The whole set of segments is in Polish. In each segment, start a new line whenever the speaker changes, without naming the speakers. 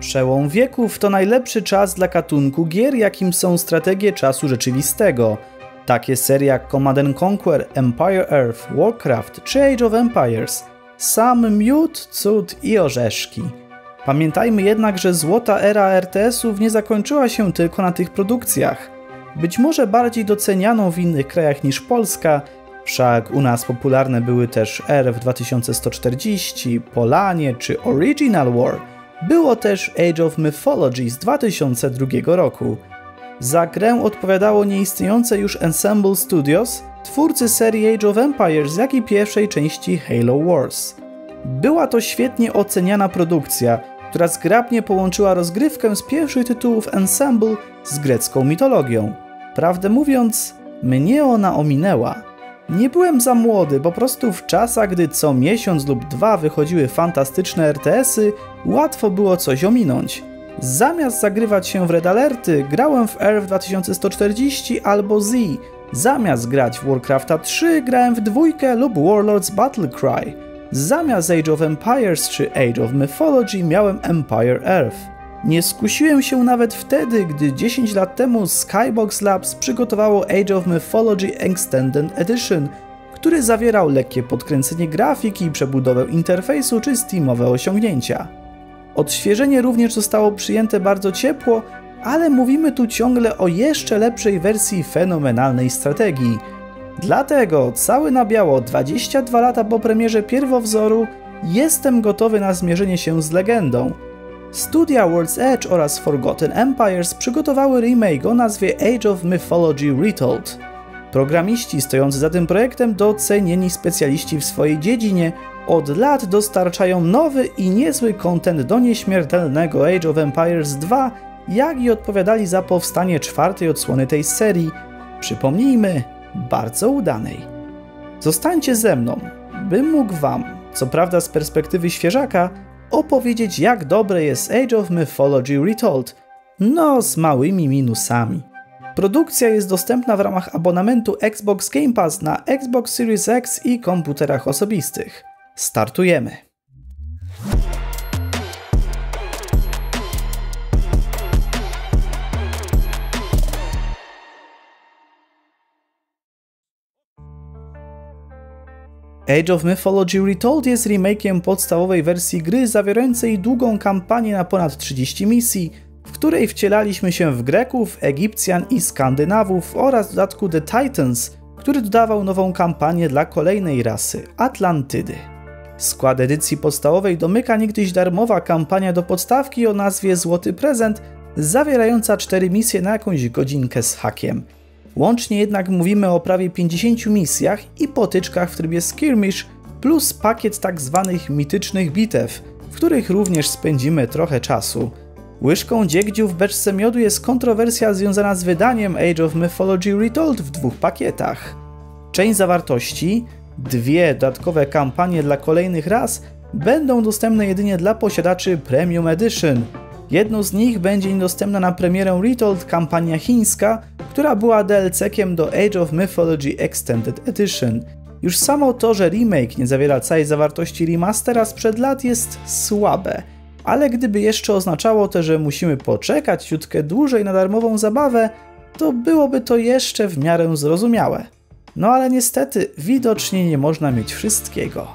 Przełom wieków to najlepszy czas dla gatunku gier, jakim są strategie czasu rzeczywistego. Takie serie jak Command Conquer, Empire Earth, Warcraft czy Age of Empires. Sam miód, cud i orzeszki. Pamiętajmy jednak, że złota era RTS-ów nie zakończyła się tylko na tych produkcjach. Być może bardziej docenianą w innych krajach niż Polska, wszak u nas popularne były też RF 2140, Polanie czy Original War, było też Age of Mythology z 2002 roku. Za grę odpowiadało nieistniejące już Ensemble Studios, twórcy serii Age of Empires, jak i pierwszej części Halo Wars. Była to świetnie oceniana produkcja, która zgrabnie połączyła rozgrywkę z pierwszych tytułów Ensemble z grecką mitologią. Prawdę mówiąc, mnie ona ominęła. Nie byłem za młody, po prostu w czasach, gdy co miesiąc lub dwa wychodziły fantastyczne RTS-y, łatwo było coś ominąć. Zamiast zagrywać się w Red Alerty, grałem w Earth 2140 albo Z. Zamiast grać w Warcrafta 3, grałem w dwójkę lub Warlords Battlecry. Zamiast Age of Empires czy Age of Mythology miałem Empire Earth. Nie skusiłem się nawet wtedy, gdy 10 lat temu Skybox Labs przygotowało Age of Mythology Extended Edition, który zawierał lekkie podkręcenie grafiki, przebudowę interfejsu czy steamowe osiągnięcia. Odświeżenie również zostało przyjęte bardzo ciepło, ale mówimy tu ciągle o jeszcze lepszej wersji fenomenalnej strategii. Dlatego cały na biało 22 lata po premierze pierwowzoru jestem gotowy na zmierzenie się z legendą. Studia World's Edge oraz Forgotten Empires przygotowały remake o nazwie Age of Mythology Retold. Programiści stojący za tym projektem docenieni specjaliści w swojej dziedzinie od lat dostarczają nowy i niezły content do nieśmiertelnego Age of Empires 2, jak i odpowiadali za powstanie czwartej odsłony tej serii, przypomnijmy, bardzo udanej. Zostańcie ze mną, bym mógł Wam, co prawda z perspektywy świeżaka, opowiedzieć jak dobre jest Age of Mythology Retold, no z małymi minusami. Produkcja jest dostępna w ramach abonamentu Xbox Game Pass na Xbox Series X i komputerach osobistych. Startujemy! Age of Mythology Retold jest remakiem podstawowej wersji gry zawierającej długą kampanię na ponad 30 misji, w której wcielaliśmy się w Greków, Egipcjan i Skandynawów oraz w dodatku The Titans, który dodawał nową kampanię dla kolejnej rasy Atlantydy. Skład edycji podstawowej domyka niegdyś darmowa kampania do podstawki o nazwie Złoty Prezent, zawierająca 4 misje na jakąś godzinkę z hakiem. Łącznie jednak mówimy o prawie 50 misjach i potyczkach w trybie skirmish, plus pakiet tak zwanych mitycznych bitew, w których również spędzimy trochę czasu. Łyżką dziegdziu w beczce miodu jest kontrowersja związana z wydaniem Age of Mythology Retold w dwóch pakietach. Część zawartości, dwie dodatkowe kampanie dla kolejnych ras, będą dostępne jedynie dla posiadaczy Premium Edition. Jedną z nich będzie niedostępna na premierę Retold kampania chińska, która była DLC-kiem do Age of Mythology Extended Edition. Już samo to, że remake nie zawiera całej zawartości remastera sprzed lat jest słabe, ale gdyby jeszcze oznaczało to, że musimy poczekać ciutkę dłużej na darmową zabawę, to byłoby to jeszcze w miarę zrozumiałe. No ale niestety, widocznie nie można mieć wszystkiego.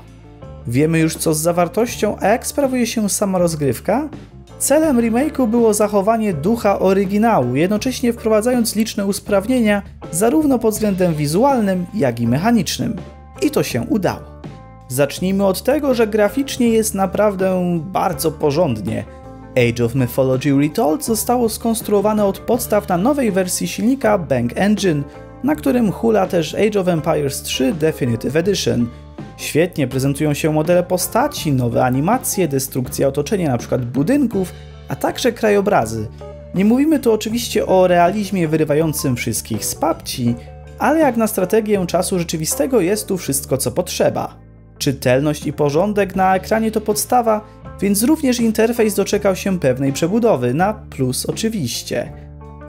Wiemy już co z zawartością, a jak sprawuje się sama rozgrywka? Celem remake'u było zachowanie ducha oryginału, jednocześnie wprowadzając liczne usprawnienia zarówno pod względem wizualnym, jak i mechanicznym. I to się udało. Zacznijmy od tego, że graficznie jest naprawdę bardzo porządnie. Age of Mythology Retold zostało skonstruowane od podstaw na nowej wersji silnika Bang Engine, na którym hula też Age of Empires 3 Definitive Edition – Świetnie prezentują się modele postaci, nowe animacje, destrukcja otoczenia np. budynków, a także krajobrazy. Nie mówimy tu oczywiście o realizmie wyrywającym wszystkich z papci, ale jak na strategię czasu rzeczywistego jest tu wszystko co potrzeba. Czytelność i porządek na ekranie to podstawa, więc również interfejs doczekał się pewnej przebudowy, na plus oczywiście.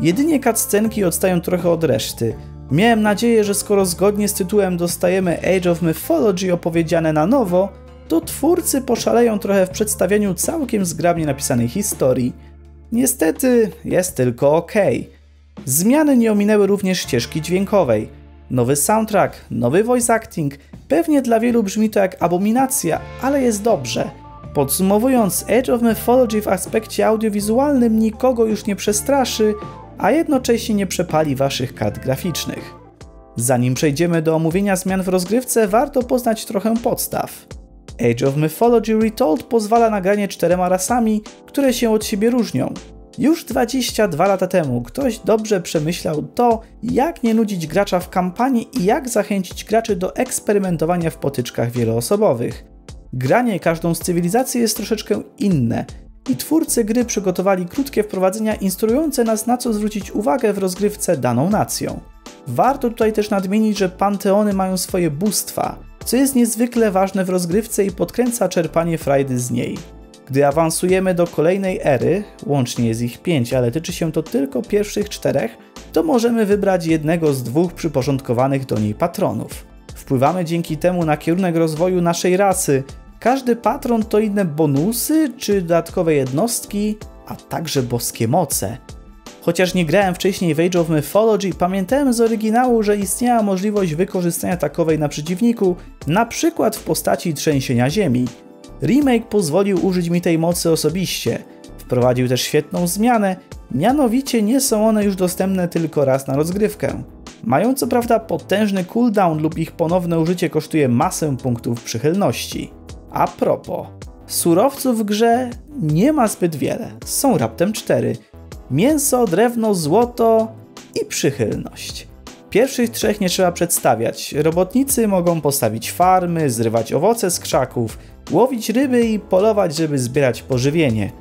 Jedynie cutscenki odstają trochę od reszty, Miałem nadzieję, że skoro zgodnie z tytułem dostajemy Age of Mythology opowiedziane na nowo, to twórcy poszaleją trochę w przedstawieniu całkiem zgrabnie napisanej historii. Niestety jest tylko ok. Zmiany nie ominęły również ścieżki dźwiękowej. Nowy soundtrack, nowy voice acting, pewnie dla wielu brzmi to jak abominacja, ale jest dobrze. Podsumowując, Edge of Mythology w aspekcie audiowizualnym nikogo już nie przestraszy, a jednocześnie nie przepali waszych kart graficznych. Zanim przejdziemy do omówienia zmian w rozgrywce, warto poznać trochę podstaw. Age of Mythology Retold pozwala na granie czterema rasami, które się od siebie różnią. Już 22 lata temu ktoś dobrze przemyślał to, jak nie nudzić gracza w kampanii i jak zachęcić graczy do eksperymentowania w potyczkach wieloosobowych. Granie każdą z cywilizacji jest troszeczkę inne i twórcy gry przygotowali krótkie wprowadzenia instruujące nas na co zwrócić uwagę w rozgrywce daną nacją. Warto tutaj też nadmienić, że panteony mają swoje bóstwa, co jest niezwykle ważne w rozgrywce i podkręca czerpanie frajdy z niej. Gdy awansujemy do kolejnej ery, łącznie jest ich pięć, ale tyczy się to tylko pierwszych czterech, to możemy wybrać jednego z dwóch przyporządkowanych do niej patronów. Wpływamy dzięki temu na kierunek rozwoju naszej rasy. Każdy patron to inne bonusy czy dodatkowe jednostki, a także boskie moce. Chociaż nie grałem wcześniej w Age of Mythology, pamiętałem z oryginału, że istniała możliwość wykorzystania takowej na przeciwniku, na przykład w postaci trzęsienia ziemi. Remake pozwolił użyć mi tej mocy osobiście. Wprowadził też świetną zmianę, mianowicie nie są one już dostępne tylko raz na rozgrywkę. Mają co prawda potężny cooldown lub ich ponowne użycie kosztuje masę punktów przychylności. A propos, surowców w grze nie ma zbyt wiele, są raptem cztery. Mięso, drewno, złoto i przychylność. Pierwszych trzech nie trzeba przedstawiać. Robotnicy mogą postawić farmy, zrywać owoce z krzaków, łowić ryby i polować, żeby zbierać pożywienie.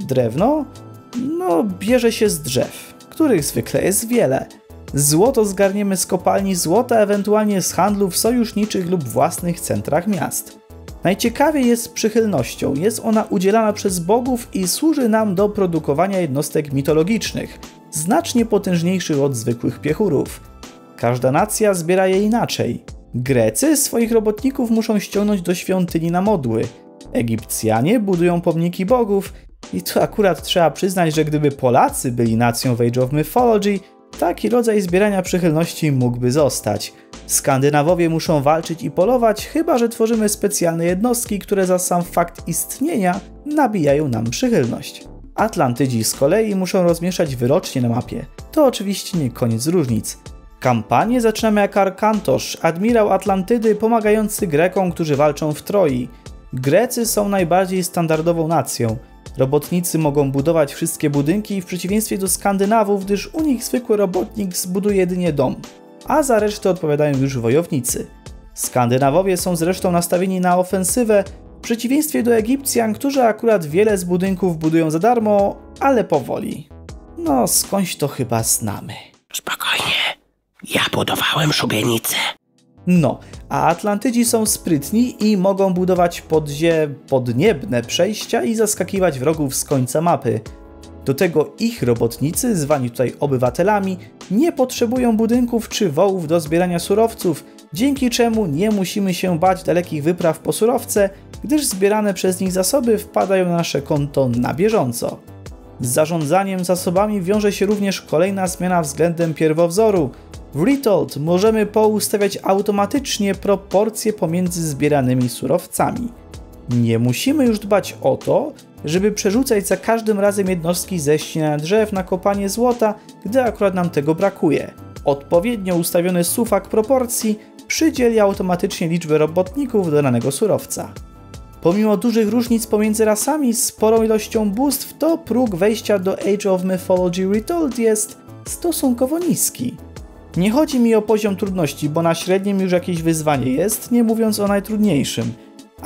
Drewno? No, bierze się z drzew, których zwykle jest wiele. Złoto zgarniemy z kopalni złota, ewentualnie z handlów sojuszniczych lub własnych centrach miast. Najciekawiej jest przychylnością. Jest ona udzielana przez bogów i służy nam do produkowania jednostek mitologicznych, znacznie potężniejszych od zwykłych piechurów. Każda nacja zbiera je inaczej. Grecy swoich robotników muszą ściągnąć do świątyni na modły. Egipcjanie budują pomniki bogów i tu akurat trzeba przyznać, że gdyby Polacy byli nacją w Age of Mythology, taki rodzaj zbierania przychylności mógłby zostać. Skandynawowie muszą walczyć i polować, chyba że tworzymy specjalne jednostki, które za sam fakt istnienia nabijają nam przychylność. Atlantydzi z kolei muszą rozmieszać wyrocznie na mapie. To oczywiście nie koniec różnic. Kampanię zaczynamy jak Arkantosz, admirał Atlantydy pomagający Grekom, którzy walczą w Troi. Grecy są najbardziej standardową nacją. Robotnicy mogą budować wszystkie budynki w przeciwieństwie do Skandynawów, gdyż u nich zwykły robotnik zbuduje jedynie dom, a za resztę odpowiadają już wojownicy. Skandynawowie są zresztą nastawieni na ofensywę, w przeciwieństwie do Egipcjan, którzy akurat wiele z budynków budują za darmo, ale powoli. No, skądś to chyba znamy.
Spokojnie. Ja budowałem szubienicę.
No, a Atlantydzi są sprytni i mogą budować podzie podniebne przejścia i zaskakiwać wrogów z końca mapy. Do tego ich robotnicy, zwani tutaj obywatelami, nie potrzebują budynków czy wołów do zbierania surowców, dzięki czemu nie musimy się bać dalekich wypraw po surowce, gdyż zbierane przez nich zasoby wpadają na nasze konto na bieżąco. Z zarządzaniem zasobami wiąże się również kolejna zmiana względem pierwowzoru. W Retold możemy poustawiać automatycznie proporcje pomiędzy zbieranymi surowcami. Nie musimy już dbać o to, żeby przerzucać za każdym razem jednostki ze ścina drzew na kopanie złota, gdy akurat nam tego brakuje. Odpowiednio ustawiony sufak proporcji przydzieli automatycznie liczbę robotników do danego surowca. Pomimo dużych różnic pomiędzy rasami sporą ilością bóstw, to próg wejścia do Age of Mythology Retold jest stosunkowo niski. Nie chodzi mi o poziom trudności, bo na średnim już jakieś wyzwanie jest, nie mówiąc o najtrudniejszym.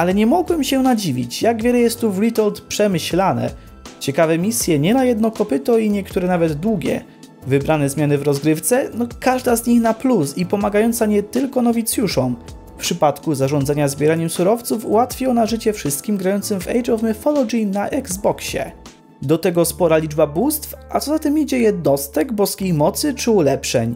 Ale nie mogłem się nadziwić, jak wiele jest tu w Retold przemyślane. Ciekawe misje, nie na jedno kopyto i niektóre nawet długie. Wybrane zmiany w rozgrywce, no każda z nich na plus i pomagająca nie tylko nowicjuszom. W przypadku zarządzania zbieraniem surowców ułatwi ona życie wszystkim grającym w Age of Mythology na Xboxie. Do tego spora liczba bóstw, a co za tym idzie jednostek, boskiej mocy czy ulepszeń.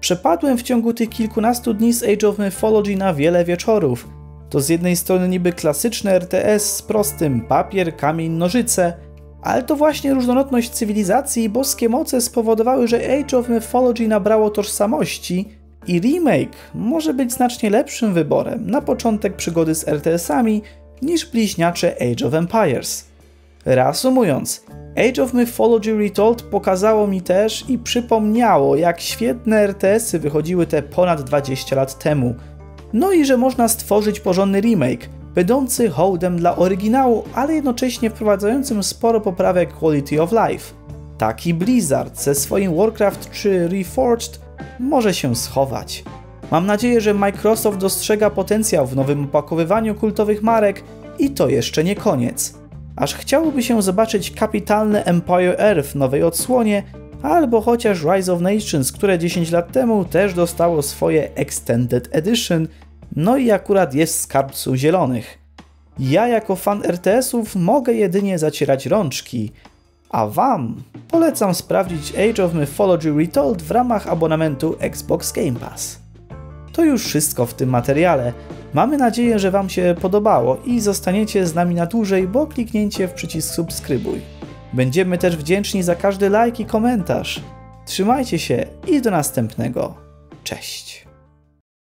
Przepadłem w ciągu tych kilkunastu dni z Age of Mythology na wiele wieczorów. To z jednej strony niby klasyczny RTS z prostym papier, kamień, nożyce, ale to właśnie różnorodność cywilizacji i boskie moce spowodowały, że Age of Mythology nabrało tożsamości i remake może być znacznie lepszym wyborem na początek przygody z RTS-ami niż bliźniacze Age of Empires. Reasumując, Age of Mythology Retold pokazało mi też i przypomniało, jak świetne RTS-y wychodziły te ponad 20 lat temu. No i że można stworzyć porządny remake, będący hołdem dla oryginału, ale jednocześnie wprowadzającym sporo poprawek quality of life. Taki Blizzard ze swoim Warcraft czy Reforged może się schować. Mam nadzieję, że Microsoft dostrzega potencjał w nowym opakowywaniu kultowych marek i to jeszcze nie koniec. Aż chciałoby się zobaczyć kapitalne Empire Earth w nowej odsłonie, albo chociaż Rise of Nations, które 10 lat temu też dostało swoje Extended Edition, no i akurat jest z skarbcu zielonych. Ja jako fan RTS-ów mogę jedynie zacierać rączki, a Wam polecam sprawdzić Age of Mythology Retold w ramach abonamentu Xbox Game Pass. To już wszystko w tym materiale. Mamy nadzieję, że Wam się podobało i zostaniecie z nami na dłużej, bo kliknięcie w przycisk subskrybuj. Będziemy też wdzięczni za każdy like i komentarz. Trzymajcie się i do następnego. Cześć.